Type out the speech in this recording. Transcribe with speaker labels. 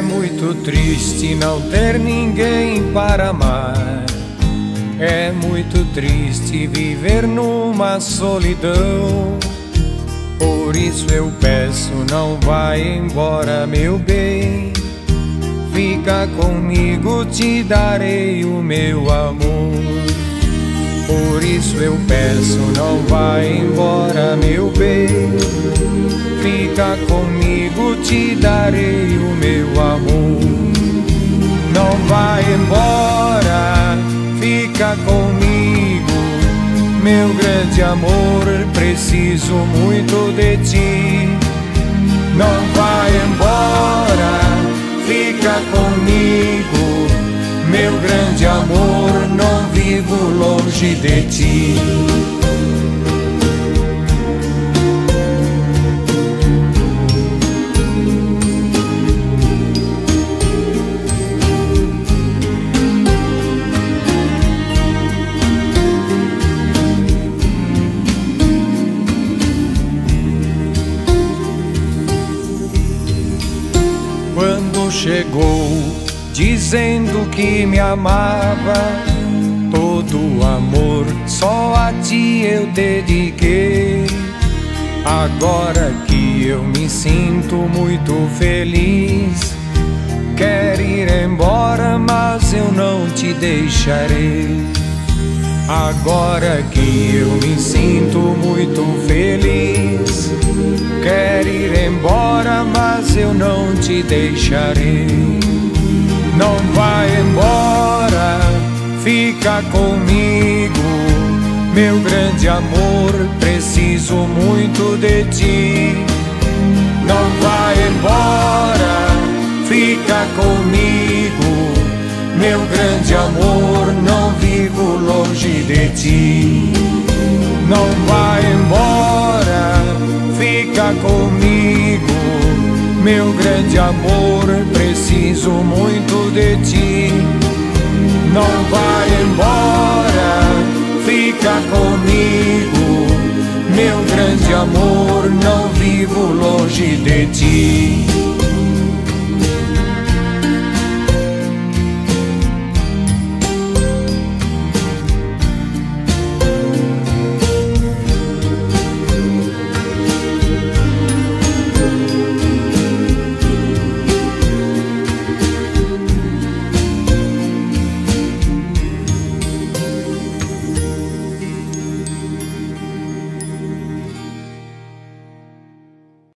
Speaker 1: muito triste não ter ninguém para amar. É muito triste viver numa solidão. Por isso eu peço, não vai embora, meu bem. Fica comigo, te darei o meu amor. Por isso eu peço, não vai embora, meu bem. Fica comigo, te darei o meu amor. Não vai embora, fica comigo, meu grande amor. Preciso muito de ti. Não vai embora, fica comigo, meu grande amor. Não vivo longe de ti. Chegou dizendo que me amava. Todo amor só a ti eu dediquei. Agora que eu me sinto muito feliz, quer ir embora, mas eu não te deixarei. Agora que eu me sinto muito feliz, quer ir embora, mas eu não te deixarei. Não vai embora, fica comigo, meu grande amor. Preciso muito de ti. Não vai embora, fica comigo, meu grande amor. Não vivo longe de ti. Meu grande amor. Preciso muito de ti. Não vai embora, fica comigo, meu grande amor. Não vivo longe de ti.